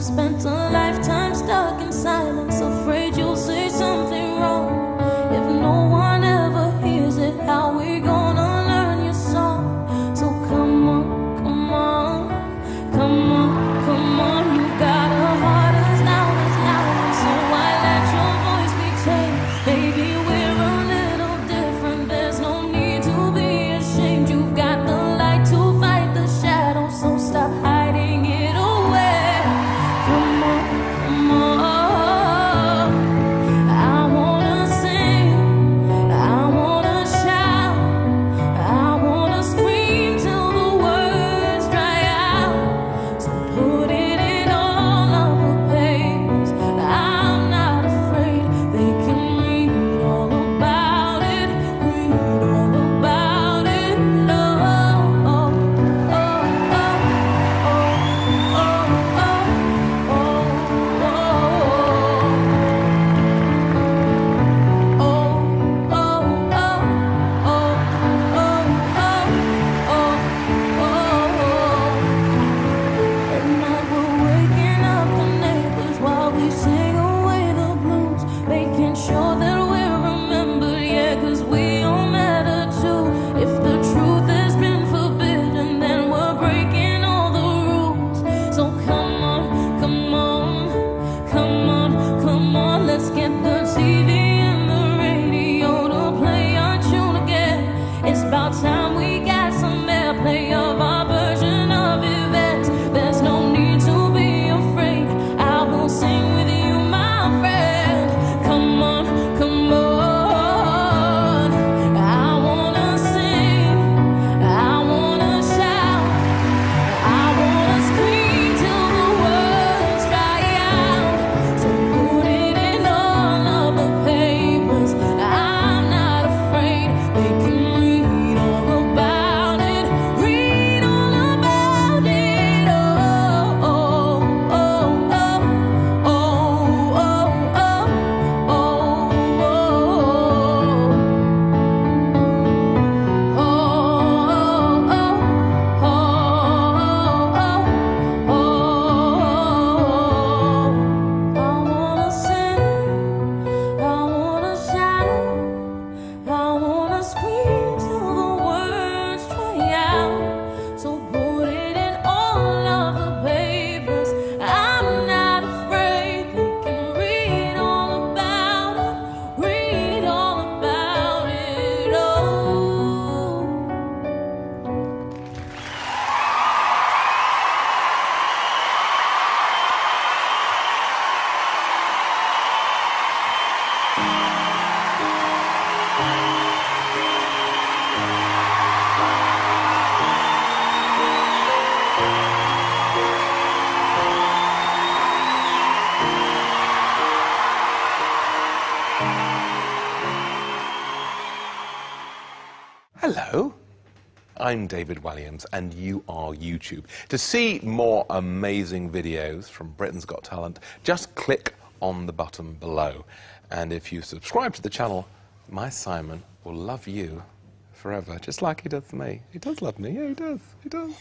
I've spent a lifetime stuck in silence, afraid you'll say something wrong. Hello. I'm David Walliams, and you are YouTube. To see more amazing videos from Britain's Got Talent, just click on the button below. And if you subscribe to the channel, my Simon will love you forever, just like he does me. He does love me, yeah, he does. He does.